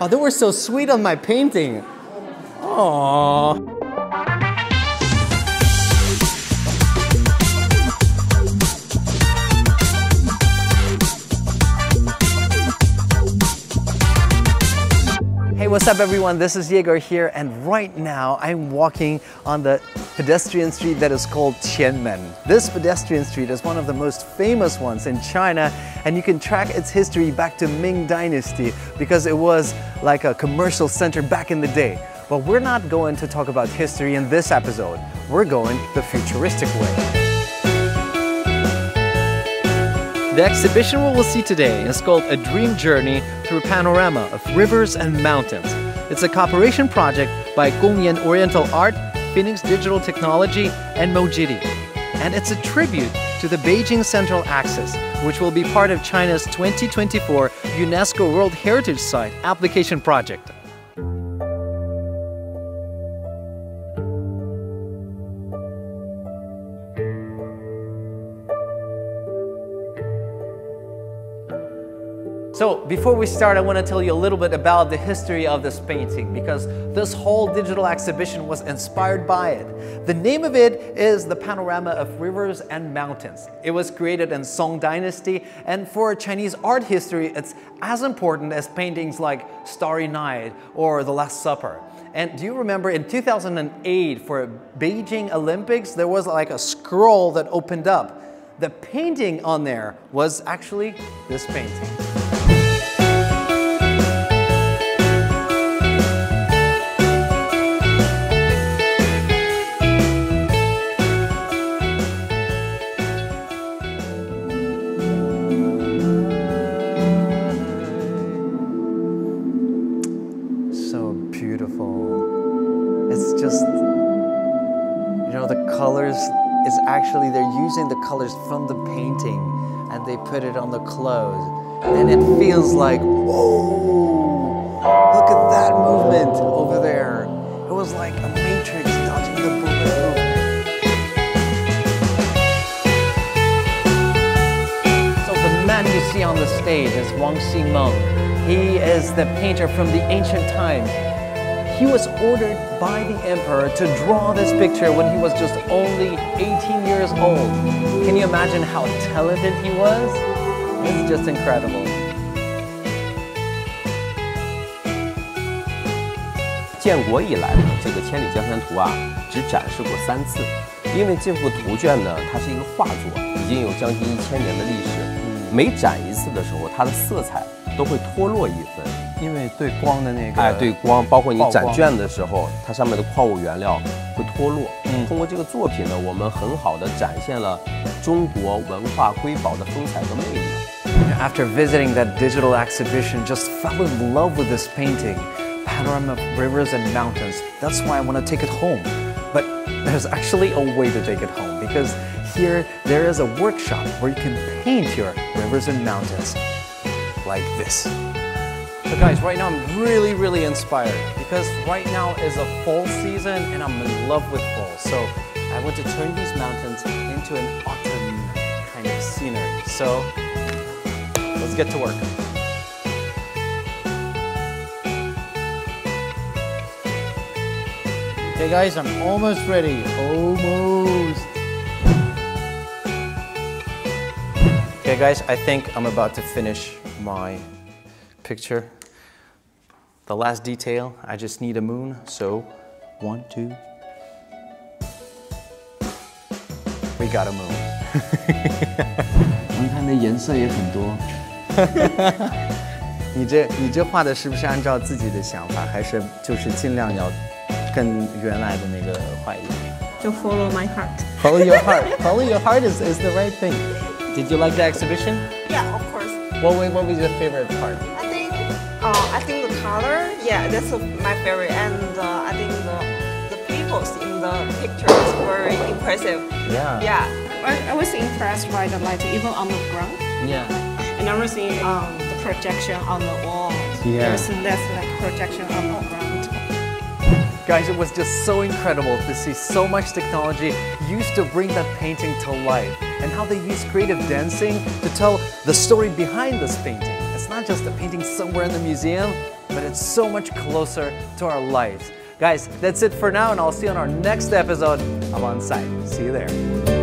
Oh, they were so sweet on my painting. Aww. What's up everyone? This is Yegor here and right now I'm walking on the pedestrian street that is called Qianmen. This pedestrian street is one of the most famous ones in China and you can track its history back to Ming Dynasty because it was like a commercial center back in the day. But we're not going to talk about history in this episode. We're going the futuristic way. The exhibition we will see today is called A Dream Journey Through Panorama of Rivers and Mountains. It's a cooperation project by Gongyan Oriental Art, Phoenix Digital Technology, and Mojiti. And it's a tribute to the Beijing Central Axis, which will be part of China's 2024 UNESCO World Heritage Site application project. So before we start, I want to tell you a little bit about the history of this painting because this whole digital exhibition was inspired by it. The name of it is The Panorama of Rivers and Mountains. It was created in Song Dynasty and for Chinese art history, it's as important as paintings like Starry Night or The Last Supper. And do you remember in 2008 for Beijing Olympics, there was like a scroll that opened up. The painting on there was actually this painting. Beautiful. It's just, you know, the colors is actually, they're using the colors from the painting and they put it on the clothes. And it feels like, whoa, look at that movement over there. It was like a matrix dodging the bullet. So the man you see on the stage is Wang Ximeng. He is the painter from the ancient times. He was ordered by the emperor to draw this picture when he was just only 18 years old. Can you imagine how talented he was? It's just incredible. 建国以来呢，这个《千里江山图》啊，只展示过三次，因为这幅图卷呢，它是一个画作，已经有将近一千年的历史。每展一次的时候，它的色彩都会脱落一分， 因为对光的那个，哎，对光，包括你展曝光卷的时候，它上面的矿物原料会脱落。嗯通过这个作品呢，我们很好的展现了中国文化瑰宝的风采和魅力。 After visiting that digital exhibition, just fell in love with this painting, panorama of rivers and mountains. That's why I want to take it home. But there's actually a way to take it home because here there is a workshop where you can paint your rivers and mountains like this. So guys, right now I'm really, really inspired because right now is a fall season and I'm in love with fall. So I want to turn these mountains into an autumn kind of scenery. So let's get to work. Okay guys, I'm almost ready. Almost. Okay guys, I think I'm about to finish my picture. The last detail, I just need a moon, so one, two. We got a moon. 我们看的颜色也很多。你这你这画的是不是按照自己的想法，还是就是尽量要跟原来的那个画一样 to follow my heart. ？Follow your heart. Follow your heart is, is the right thing. Did you like the exhibition? Yeah, of course. What was, what was your favorite part? I think, uh, I think the color, yeah, that's my favorite, and uh, I think the the peoples in the picture is very impressive. Yeah. Yeah, I, I was impressed by the light even on the ground Yeah. and everything um, the projection on the wall. Yeah. There's less like projection on the ground. Guys, it was just so incredible to see so much technology used to bring that painting to life and how they use creative dancing to tell the story behind this painting. It's not just a painting somewhere in the museum, but it's so much closer to our lives. Guys, that's it for now, and I'll see you on our next episode of On Site. See you there.